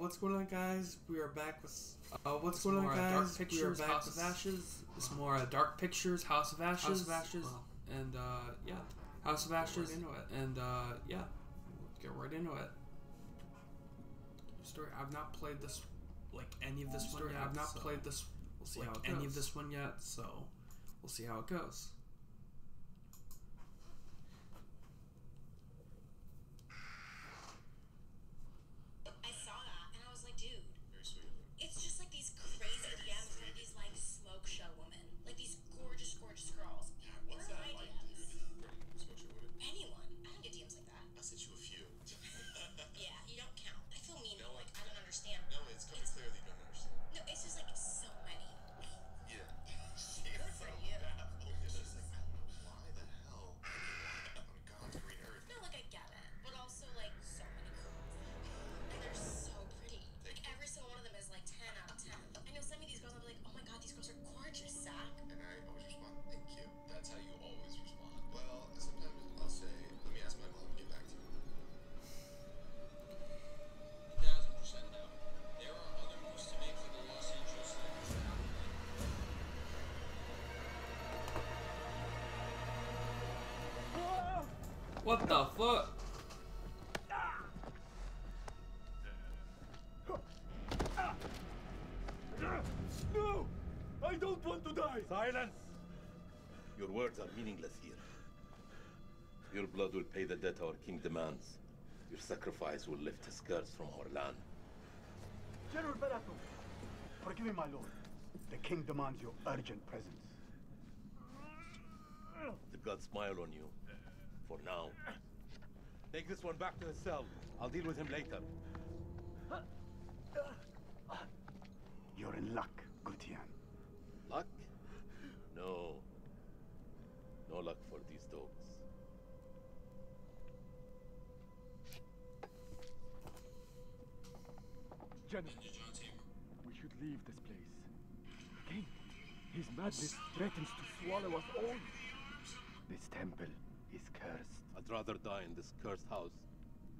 what's going on, guys? We are back with. Uh, what's going on, guys? Dark Pictures, we are back House with of Ashes. Some more uh, Dark Pictures, House of Ashes. House of Ashes. Wow. And uh, yeah, House of Ashes. right into it. And uh, yeah, get right into it. Story. I've not played this, like any of this one Story, yet. I've not so played this We'll see like how it any goes. of this one yet, so we'll see how it goes. What the fuck? No! I don't want to die! Silence! Your words are meaningless here. Your blood will pay the debt our king demands. Your sacrifice will lift his curse from our land. General Barato, forgive me, my lord. The king demands your urgent presence. The gods smile on you. For now. Take this one back to his cell. I'll deal with him later. You're in luck, Gutian. Luck? No. No luck for these dogs. General, we should leave this place. King, his madness threatens to swallow us all. This temple is cursed. I'd rather die in this cursed house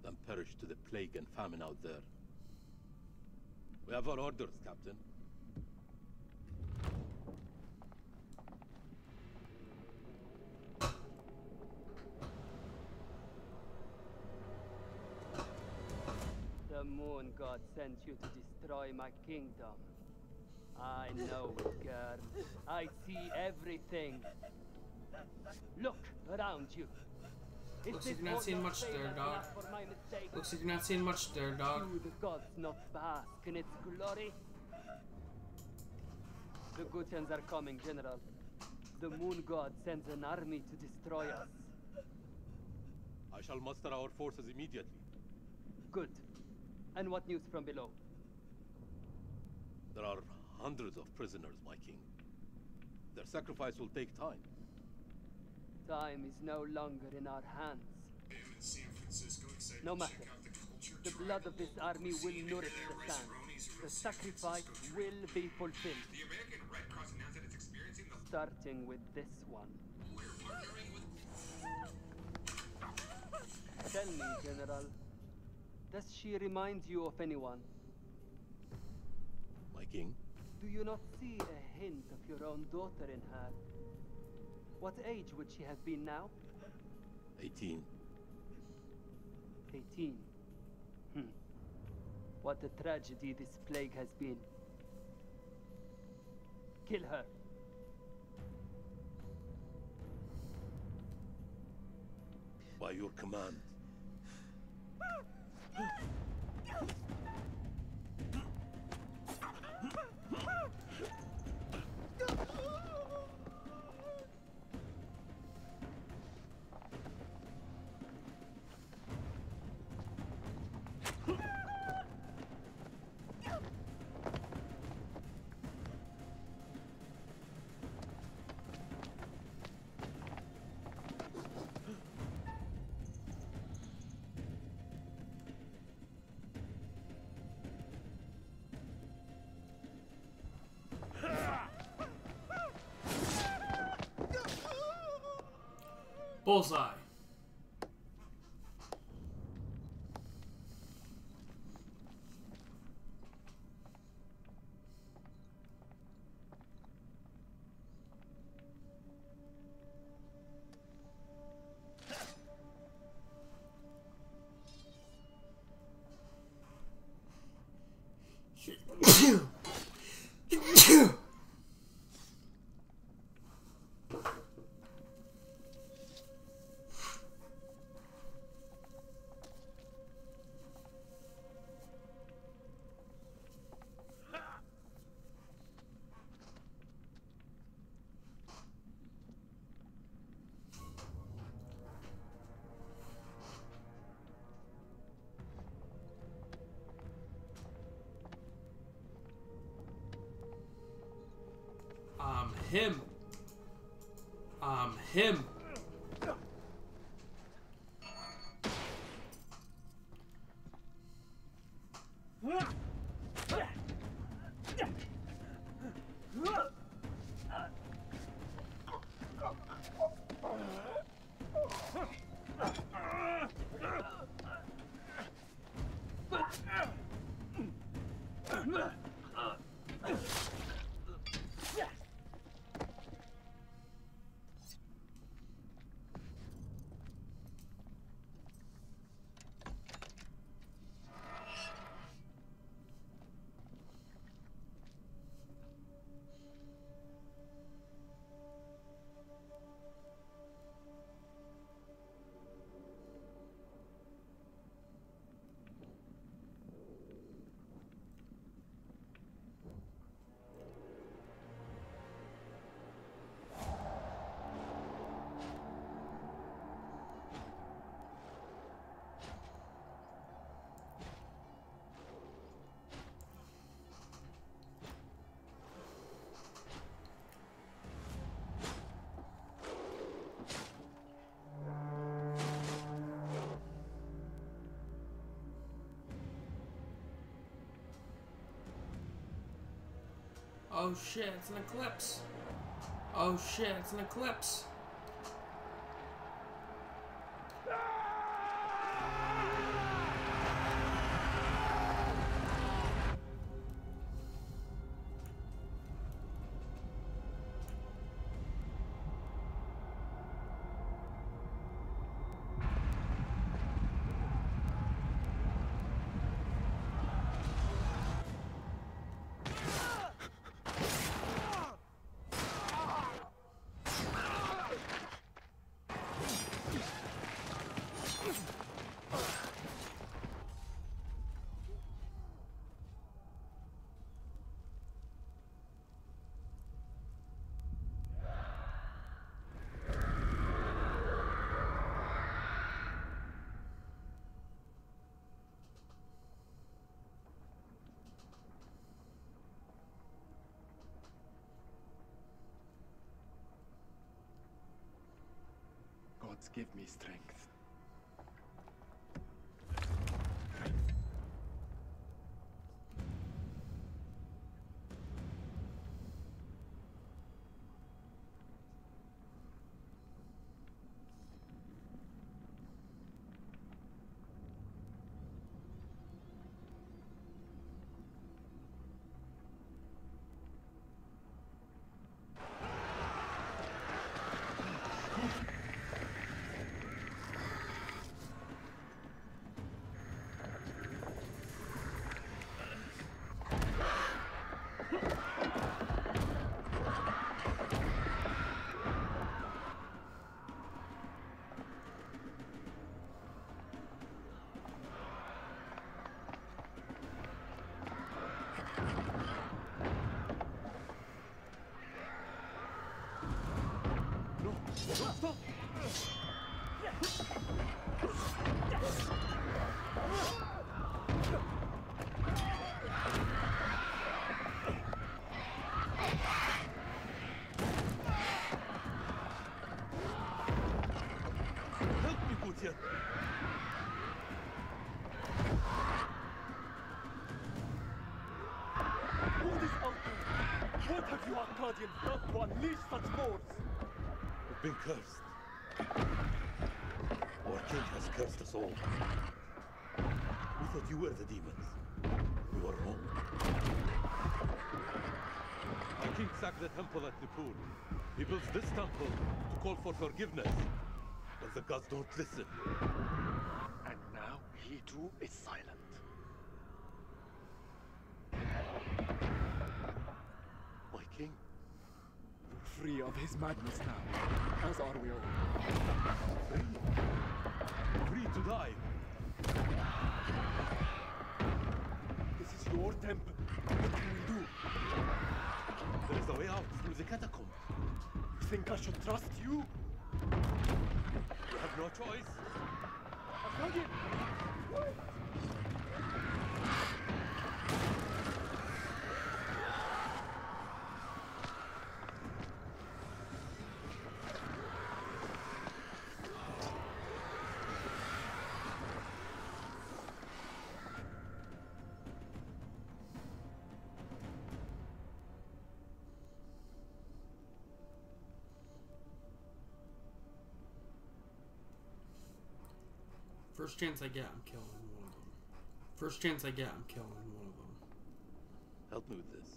than perish to the plague and famine out there. We have our orders, Captain. The moon god sent you to destroy my kingdom. I know it, girl. I see everything. Look around you. Is Looks like you're not seeing much there, famous dog. enough for my mistake? Looks like you're not seeing much there, dog. Do the gods not bask in its glory? The Gutians are coming, General. The moon god sends an army to destroy us. I shall muster our forces immediately. Good. And what news from below? There are hundreds of prisoners, my king. Their sacrifice will take time. Time is no longer in our hands. Francisco, No matter. the culture The blood of this army will nourish the sand. The sacrifice will be fulfilled, The American Red Cross announced that it's experiencing the starting with this one. we're partnering with Tell me, General, does she remind you of anyone? My king? Do you not see a hint of your own daughter in her? What age would she have been now? 18. 18. Hmm. What a tragedy this plague has been. Kill her. By your command. Ah! Ah! Ah! Bullseye. Him. Um, him. Oh shit, it's an eclipse. Oh shit, it's an eclipse. Gods give me strength. What is out there? What have you Akkadians done to unleash such force? We've been cursed. Our king has cursed us all. We thought you were the demons. We were wrong. The king sacked the temple at Nippur. He builds this temple to call for forgiveness. But the gods don't listen. And now he too is silent. Free of his madness now, as are we all. Free to die. This is your temple. What can we do? There is a way out through the catacomb. You think I should trust you? You have no choice. Akkadian! First chance I get, I'm killing one of them. First chance I get, I'm killing one of them. Help me with this.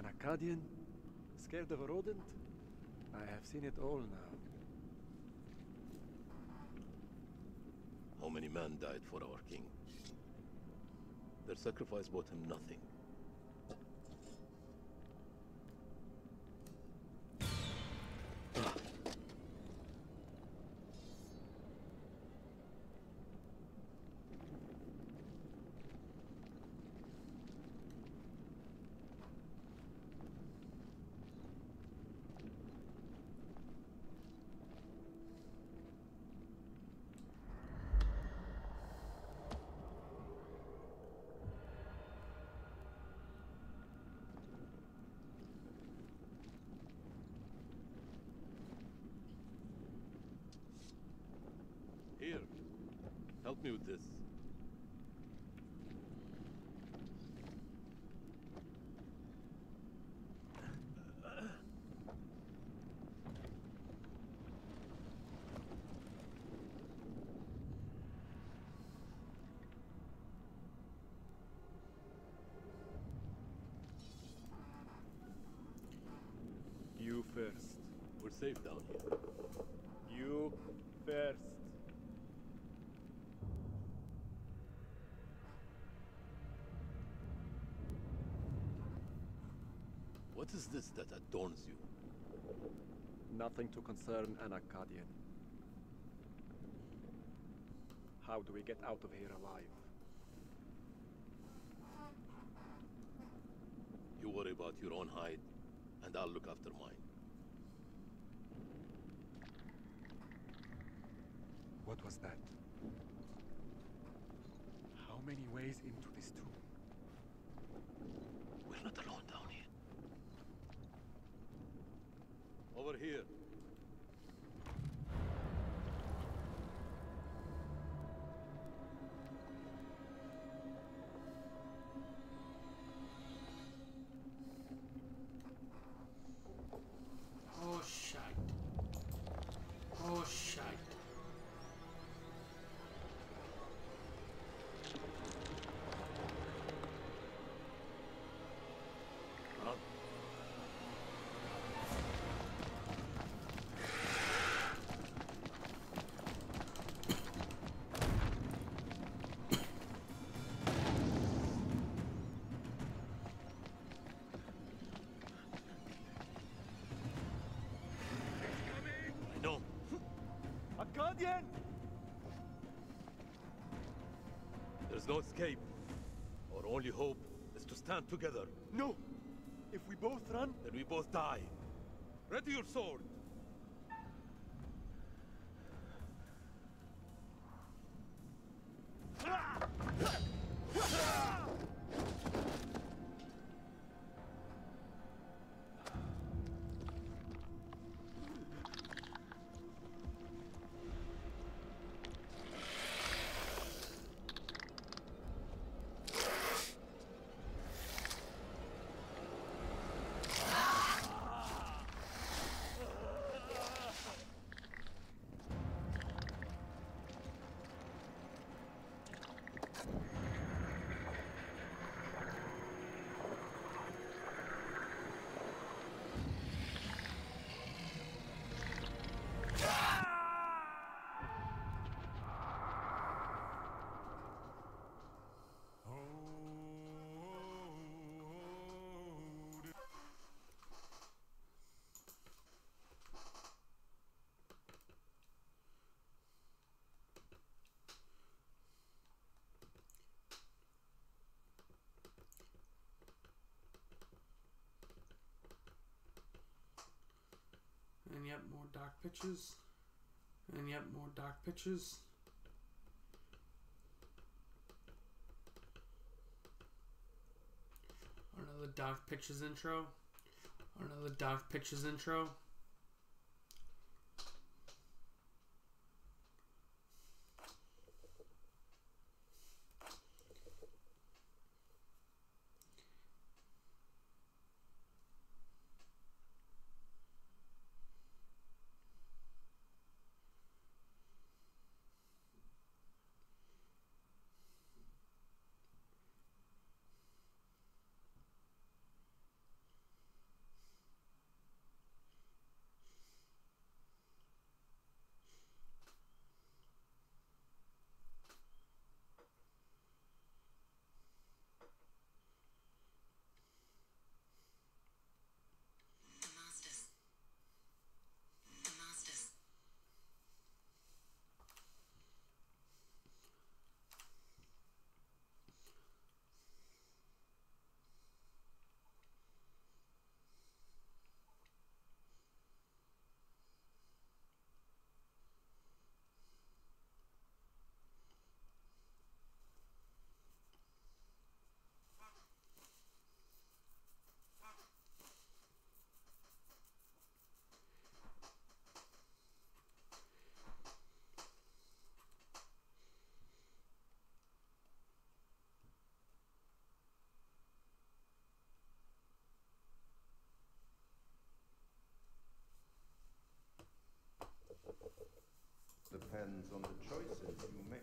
An Akkadian? Scared of a rodent? I have seen it all now. How many men died for our king? Their sacrifice bought him nothing. Here. Help me with this. You first. We're safe down here. You first. What is this that adorns you? Nothing to concern an Akkadian. How do we get out of here alive? You worry about your own hide, and I'll look after mine. What was that? How many ways into this tomb? We're not alone down here. Over here. Akkadian! There's no escape. Our only hope is to stand together. No! If we both run, Then we both die. Ready your sword. And yet more dark pitches. And yet more dark pitches. Another dark pitches intro. Another dark pitches intro. The Masters. The Masters. Depends on the choices you make.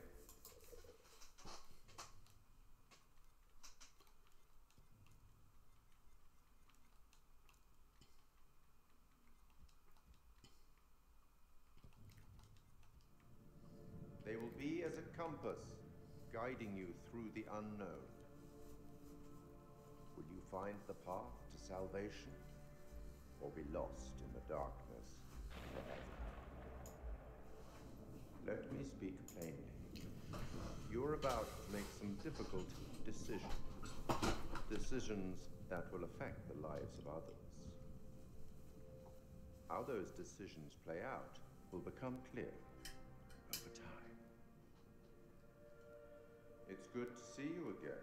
They will be as a compass, guiding you through the unknown. Will you find the path to salvation, or be lost in the darkness Let me speak plainly. You're about to make some difficult decisions. Decisions that will affect the lives of others. How those decisions play out will become clear over time. It's good to see you again.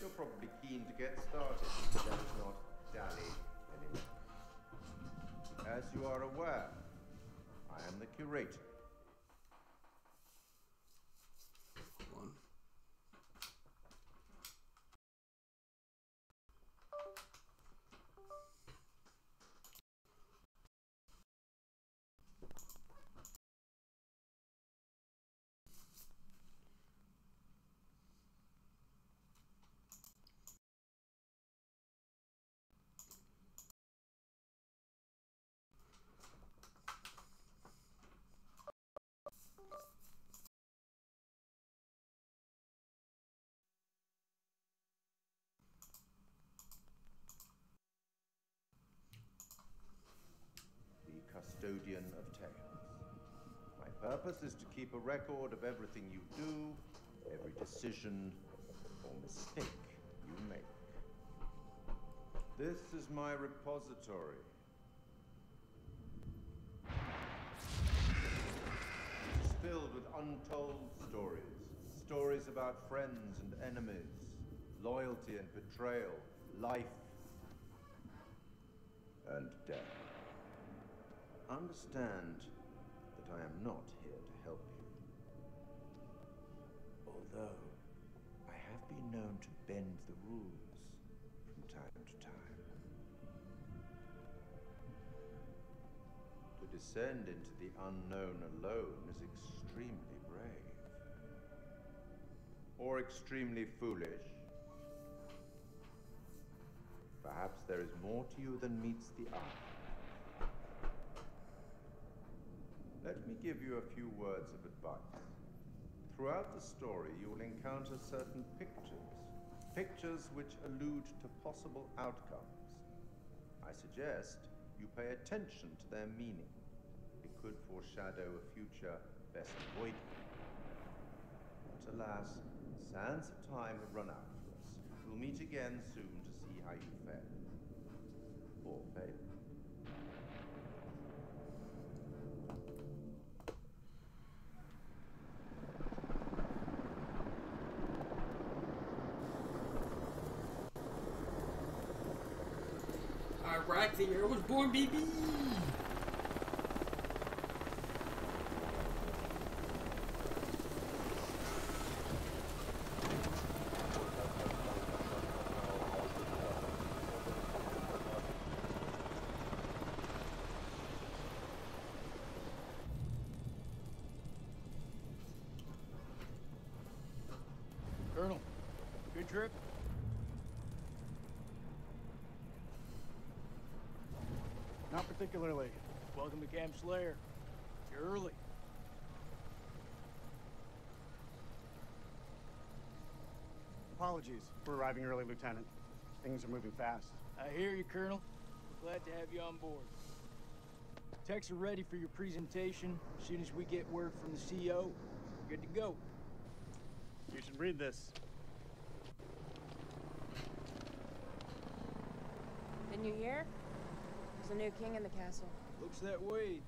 You're probably keen to get started, but let's not dally anymore. As you are aware, I am the curator. One. the custodian of tales. My purpose is to keep a record of everything you do, every decision or mistake you make. This is my repository. It is filled with untold stories. Stories about friends and enemies, loyalty and betrayal, life and death. Understand I am not here to help you. Although I have been known to bend the rules from time to time. To descend into the unknown alone is extremely brave. Or extremely foolish. Perhaps there is more to you than meets the eye. Let me give you a few words of advice. Throughout the story, you will encounter certain pictures. Pictures which allude to possible outcomes. I suggest you pay attention to their meaning. It could foreshadow a future best avoided. But alas, sands of time have run out for us. We'll meet again soon to see how you fare. Or fail. The year was born, baby. Colonel, good trip? Not particularly. Welcome to Camp Slayer. You're early. Apologies for arriving early, Lieutenant. Things are moving fast. I hear you, Colonel. Glad to have you on board. Techs are ready for your presentation. As soon as we get word from the CO, good to go. You should read this. Didn't you hear? There's a new king in the castle. Looks that way.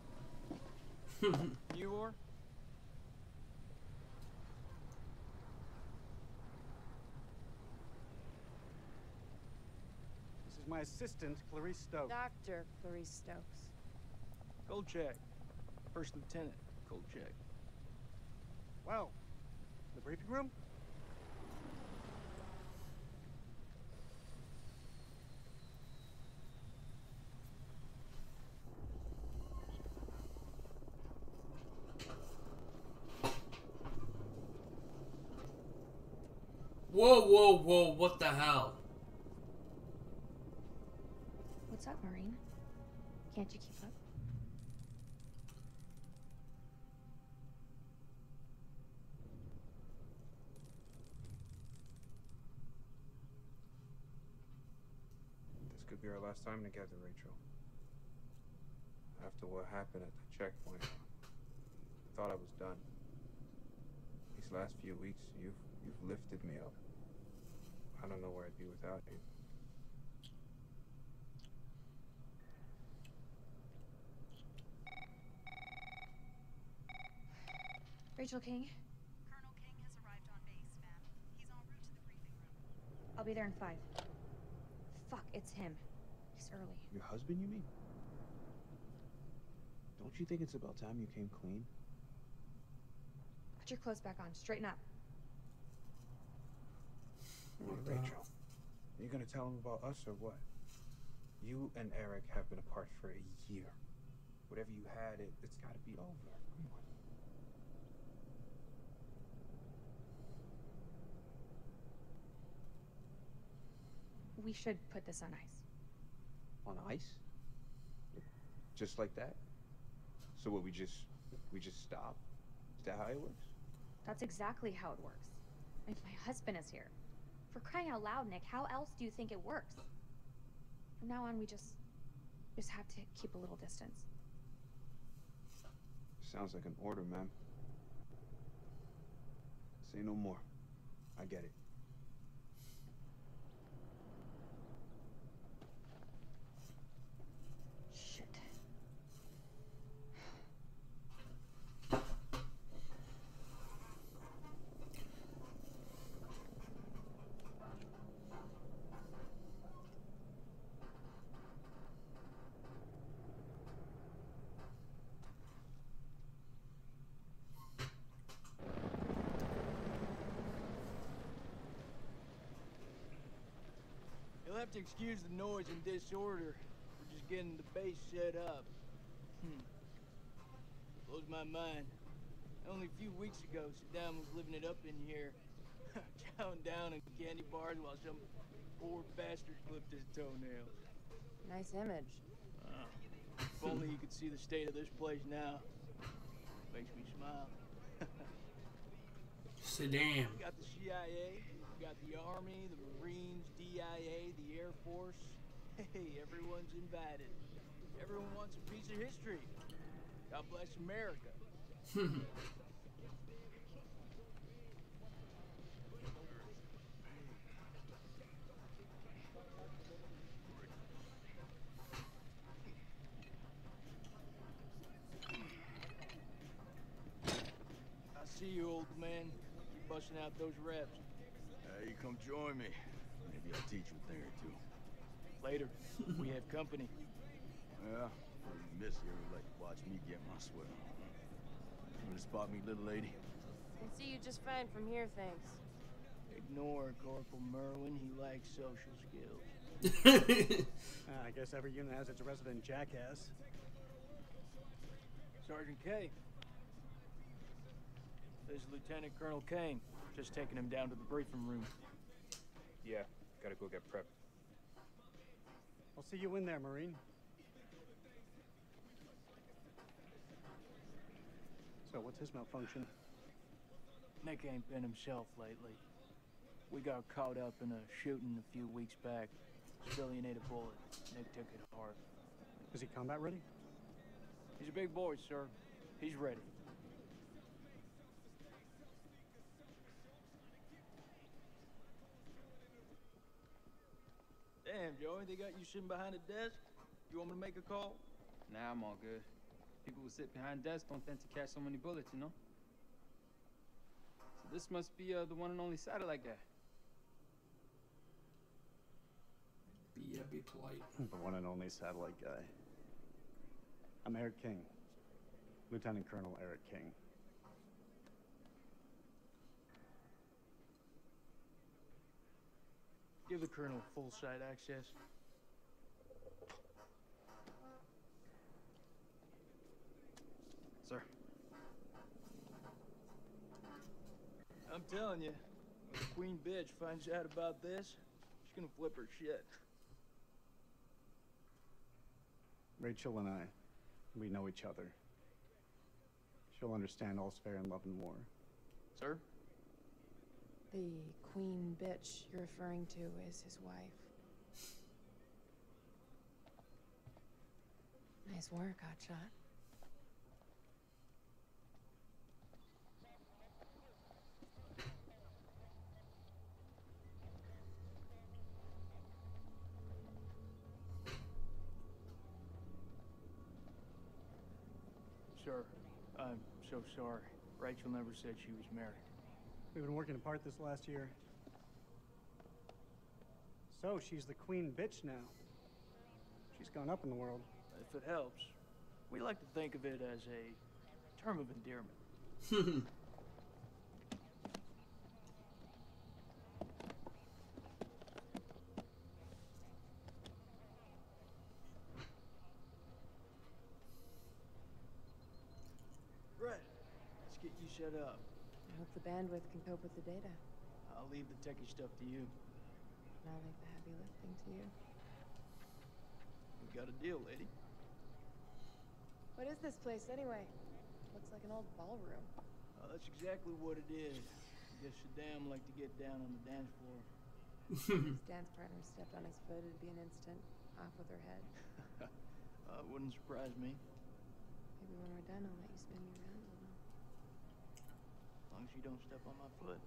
you are? This is my assistant, Clarice Stokes. Dr. Clarice Stokes. Kolchak. First Lieutenant Kolchak. Well, the briefing room? Whoa, whoa, whoa, what the hell? What's up, Marine? Can't you keep up? This could be our last time together, Rachel. After what happened at the checkpoint, I thought I was done. These last few weeks, you've you've lifted me up. I don't know where I'd be without you. Rachel King? Colonel King has arrived on base, ma'am. He's en route to the briefing room. I'll be there in five. Fuck, it's him. He's early. Your husband, you mean? Don't you think it's about time you came clean? Put your clothes back on. Straighten up. Hey, Rachel, uh, you gonna tell him about us or what? You and Eric have been apart for a year. Whatever you had, it, it's gotta be over. We should put this on ice. On ice? Just like that? So what, we just, we just stop? Is that how it works? That's exactly how it works. If my husband is here. For crying out loud, Nick, how else do you think it works? From now on, we just... just have to keep a little distance. Sounds like an order, ma'am. Say no more. I get it. Have to excuse the noise and disorder. We're just getting the base set up. Hmm. Blows my mind. Only a few weeks ago, Saddam was living it up in here. Chowing down on candy bars while some poor bastard clipped his toenails. Nice image. If only you could see the state of this place now. Makes me smile. Saddam. Got the CIA, you got the Army, the Marines, DIA, the Air Force. Hey, everyone's invited. Everyone wants a piece of history. God bless America. I see you, old man. You're busting out those reps. Hey, you come join me. Maybe I'll teach you a thing or two. Later, we have company. Yeah, well, you miss here would like to watch me get my sweat on. You wanna spot me, little lady? Can see you just fine from here, thanks. Ignore Corporal Merwin. He lacks social skills. Ah, I guess every unit has its resident jackass. Sergeant Kay. This is Lieutenant Colonel Kane. Just taking him down to the briefing room. Yeah, gotta go get prepped. I'll see you in there, Marine. So, what's his malfunction? Nick ain't been himself lately. We got caught up in a shooting a few weeks back. Civilian ate a bullet. Nick took it hard. Is he combat ready? He's a big boy, sir. He's ready. Damn, Joey, they got you sitting behind a desk? You want me to make a call? Nah, I'm all good. People who sit behind desks don't tend to catch so many bullets, you know? So this must be uh, the one and only satellite guy. Be, yeah, be polite. The one and only satellite guy. I'm Eric King. Lieutenant Colonel Eric King. Give the colonel full site access. Sir. I'm telling you, when the queen bitch finds out about this, she's gonna flip her shit. Rachel and I, we know each other. She'll understand all's fair in love and war. Sir? The queen bitch you're referring to is his wife. Nice work, Hotshot. Sir, I'm so sorry. Rachel never said she was married. We've been working apart this last year. So, she's the queen bitch now. She's gone up in the world. If it helps, we like to think of it as a term of endearment. Brett, let's get you set up. I hope the bandwidth can cope with the data. I'll leave the techie stuff to you. And I'll leave the heavy lifting to you. We got a deal, lady. What is this place, anyway? Looks like an old ballroom. Uh, that's exactly what it is. I guess Saddam liked to get down on the dance floor. His dance partner stepped on his foot, it'd be an instant. Off with her head. uh, wouldn't surprise me. Maybe when we're done, I'll let you spin me around a little. As long as you don't step on my foot.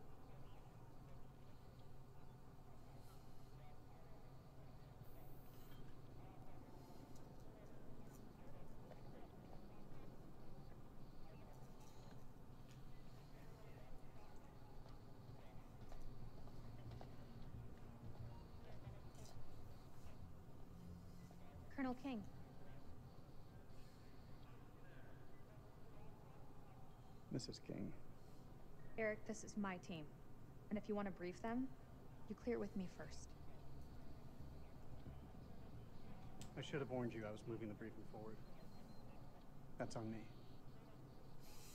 Colonel King. Mrs. King. Eric, this is my team. And if you want to brief them, you clear it with me first. I should have warned you I was moving the briefing forward. That's on me.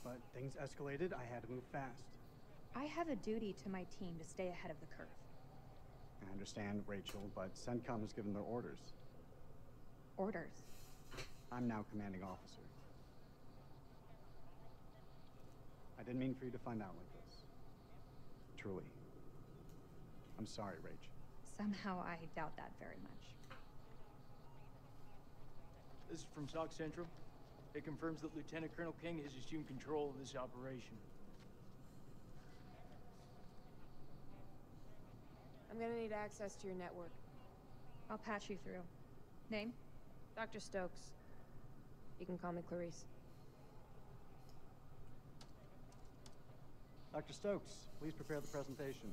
But things escalated, I had to move fast. I have a duty to my team to stay ahead of the curve. I understand, Rachel, but CENTCOM has given their orders. Orders. I'm now commanding officer. I didn't mean for you to find out like. Truly. I'm sorry, Rach. Somehow I doubt that very much. This is from SOC Central. It confirms that Lieutenant Colonel King has assumed control of this operation. I'm gonna need access to your network. I'll patch you through. Name? Dr. Stokes. You can call me Clarice. Dr. Stokes, please prepare the presentation.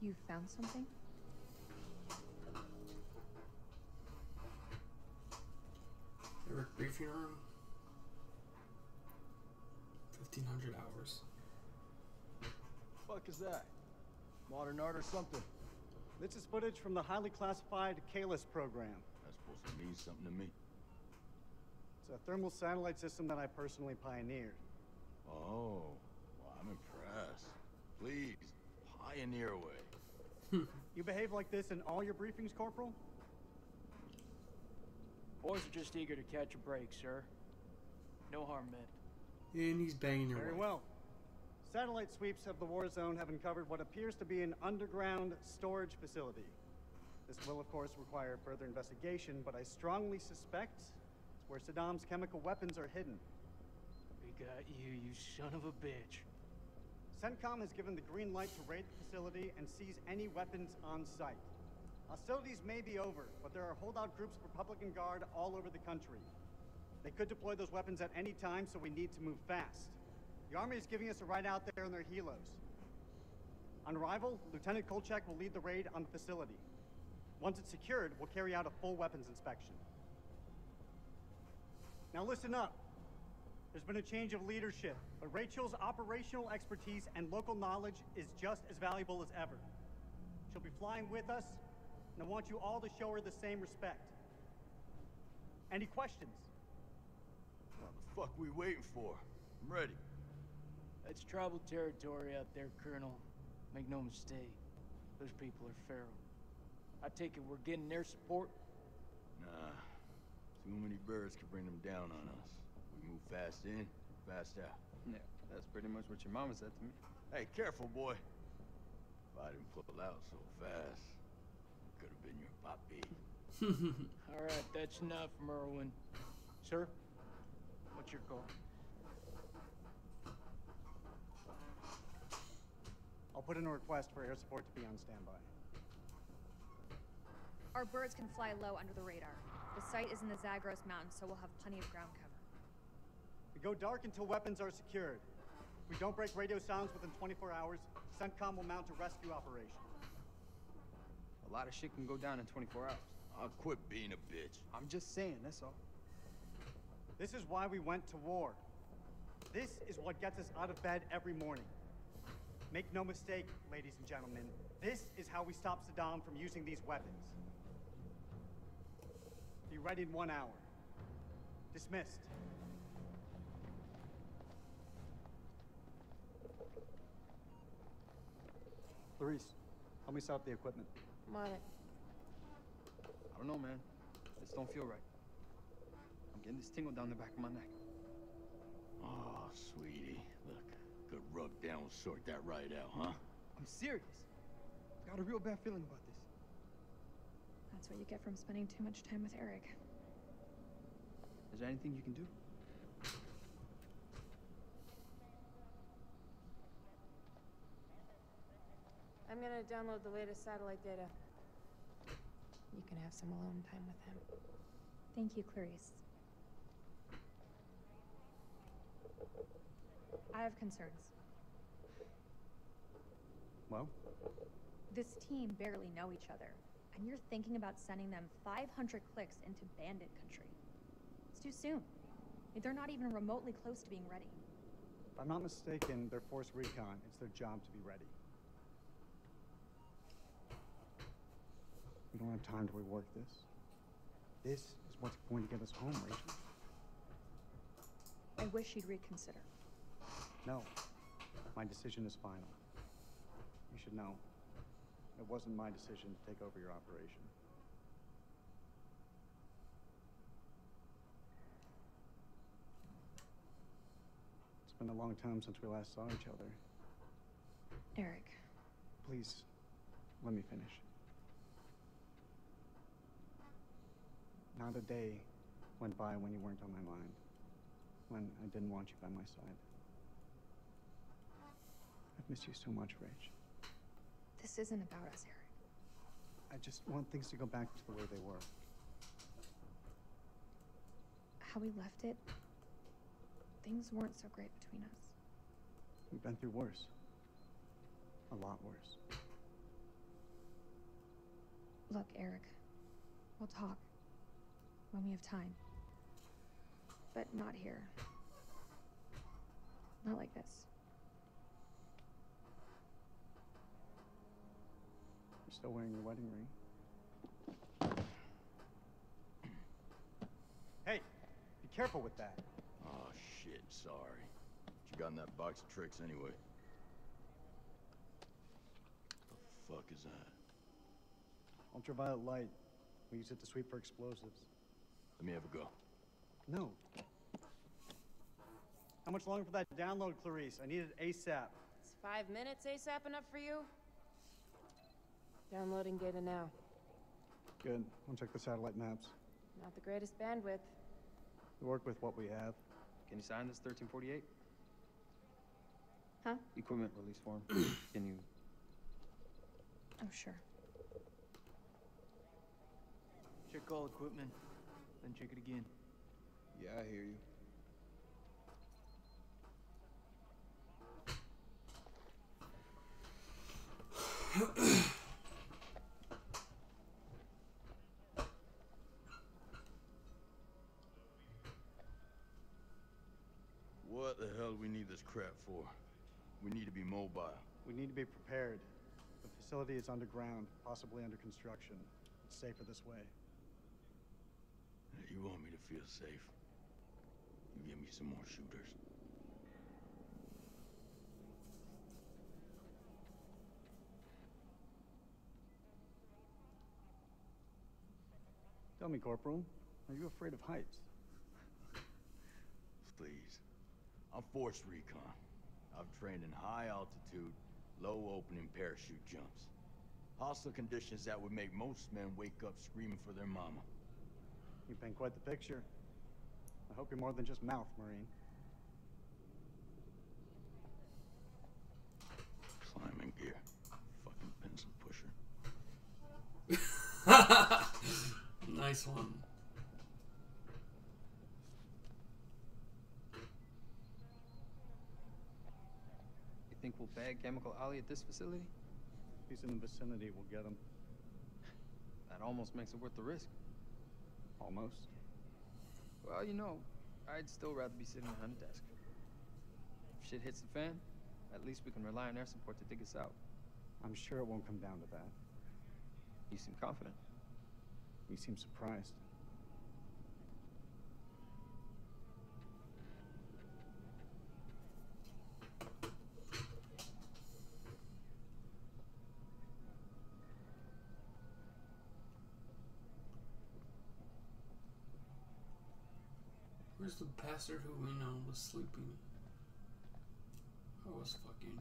You found something? Eric briefing room. 1500 hours. Fuck is that? Modern art or something? This is footage from the highly classified Kalis program. That's supposed to mean something to me. It's a thermal satellite system that I personally pioneered. Oh, well, I'm impressed. Please, pioneer away. You behave like this in all your briefings, Corporal? Boys are just eager to catch a break, sir. No harm meant. And he's banging your Very wife. well. Satellite sweeps of the war zone have uncovered what appears to be an underground storage facility. This will, of course, require further investigation, but I strongly suspect it's where Saddam's chemical weapons are hidden. We got you, you son of a bitch. CENTCOM has given the green light to raid the facility and seize any weapons on site. Hostilities may be over, but there are holdout groups of Republican Guard all over the country. They could deploy those weapons at any time, so we need to move fast. The Army is giving us a ride out there in their helos. On arrival, Lieutenant Kolchek will lead the raid on the facility. Once it's secured, we'll carry out a full weapons inspection. Now listen up. There's been a change of leadership, but Rachel's operational expertise and local knowledge is just as valuable as ever. She'll be flying with us, and I want you all to show her the same respect. Any questions? What the fuck we waiting for? I'm ready. That's tribal territory out there, Colonel. Make no mistake. Those people are feral. I take it we're getting their support? Nah. Too many birds could bring them down on us. We move fast in, fast out. Yeah, that's pretty much what your mama said to me. Hey, careful, boy. If I didn't pull out so fast, it could have been your papi. All right, that's enough, Merwin. Sir, what's your call? I'll put in a request for air support to be on standby. Our birds can fly low under the radar. The site is in the Zagros Mountains, so we'll have plenty of ground cover. We go dark until weapons are secured. If we don't break radio silence within 24 hours, CENTCOM will mount a rescue operation. A lot of shit can go down in 24 hours. I'll quit being a bitch. I'm just saying, that's all. This is why we went to war. This is what gets us out of bed every morning. Make no mistake, ladies and gentlemen, this is how we stop Saddam from using these weapons. Be ready in one hour. Dismissed. Clarice, help me set up the equipment. I'm on it. I don't know, man. This don't feel right. I'm getting this tingle down the back of my neck. Oh, sweetie. Look, good rub down will sort that right out, huh? I'm serious. I've got a real bad feeling about this. That's what you get from spending too much time with Eric. Is there anything you can do? I'm gonna download the latest satellite data. You can have some alone time with him. Thank you, Clarice. I have concerns. Well, This team barely know each other, and you're thinking about sending them 500 clicks into bandit country. It's too soon. They're not even remotely close to being ready. If I'm not mistaken, they're force recon. It's their job to be ready. We don't have time to rework this. This is what's going to get us home, Rachel. I wish you'd reconsider. No. My decision is final. You should know. It wasn't my decision to take over your operation. It's been a long time since we last saw each other. Eric. Please, let me finish. Not a day went by when you weren't on my mind. When I didn't want you by my side. I've missed you so much, Rach. This isn't about us, Eric. I just want things to go back to the way they were. How we left it, things weren't so great between us. We've been through worse. A lot worse. Look, Eric, we'll talk when we have time. But not here. Not like this. You're still wearing your wedding ring. Hey, be careful with that. Oh, shit, sorry. What you got in that box of tricks anyway? The fuck is that? Ultraviolet light. We use it to sweep for explosives. Let me have a go. No. How much longer for that download, Clarice? I need it ASAP. Is five minutes ASAP enough for you? Downloading data now. Good. I'll check the satellite maps. Not the greatest bandwidth. We work with what we have. Can you sign this 1348? Huh? Equipment release form. Can you? Oh, sure. Check all equipment, then check it again. Yeah, I hear you. What the hell do we need this crap for? We need to be mobile. We need to be prepared. The facility is underground, possibly under construction. It's safer this way. You want me to feel safe? Give me some more shooters. Tell me, Corporal, are you afraid of heights? Please. I'm force recon. I've trained in high altitude, low opening parachute jumps. Hostile conditions that would make most men wake up screaming for their mama. You paint quite the picture. I hope you're more than just mouth, Marine. Climbing gear. Fucking pencil pusher. nice one. You think we'll bag Chemical Ali at this facility? If he's in the vicinity, we'll get him. That almost makes it worth the risk. Almost. Well, you know, I'd still rather be sitting behind a desk. If shit hits the fan, at least we can rely on air support to dig us out. I'm sure it won't come down to that. You seem confident. You seem surprised. The pastor who we know was sleeping? I was fucking.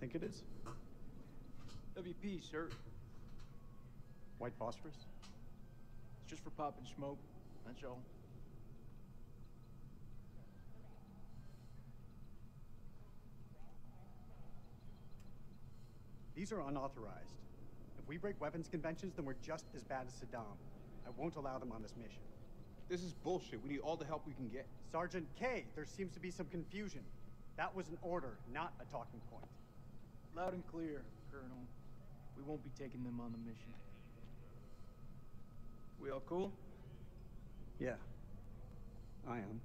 Think it is? WP, sir. White phosphorus? It's just for popping smoke. That's all. These are unauthorized. If we break weapons conventions, then we're just as bad as Saddam. I won't allow them on this mission. This is bullshit. We need all the help we can get. Sergeant Kay, there seems to be some confusion. That was an order, not a talking point. Loud and clear, Colonel. We won't be taking them on the mission. We all cool? Yeah, I am.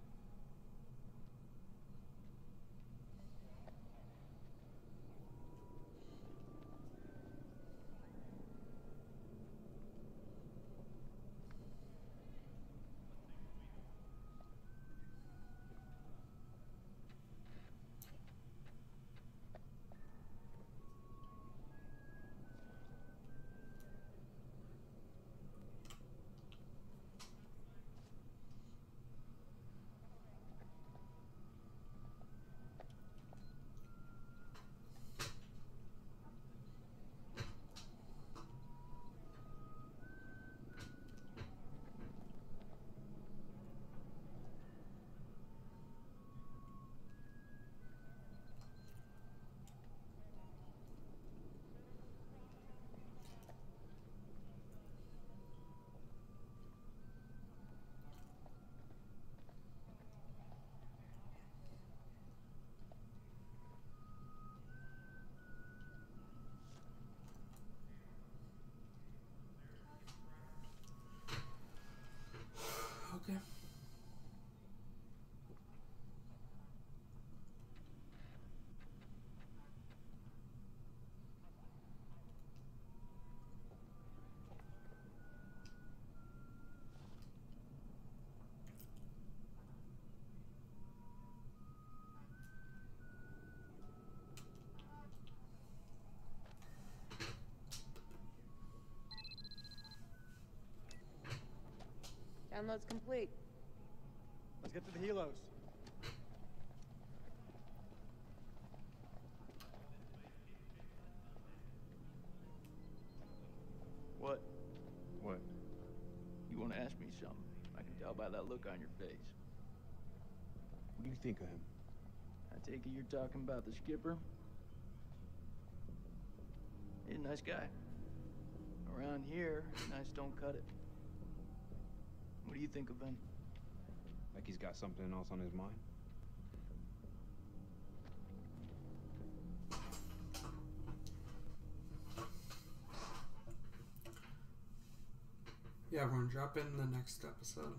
Download's complete. Let's get to the helos. What? What? You want to ask me something? I can tell by that look on your face. What do you think of him? I take it you're talking about the skipper? He's a nice guy. Around here, nice don't cut it. What do you think of him? Like he's got something else on his mind? Yeah, we're gonna drop in the next episode.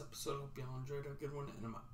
Episode. Hope y'all enjoyed. A good one, and I'm out.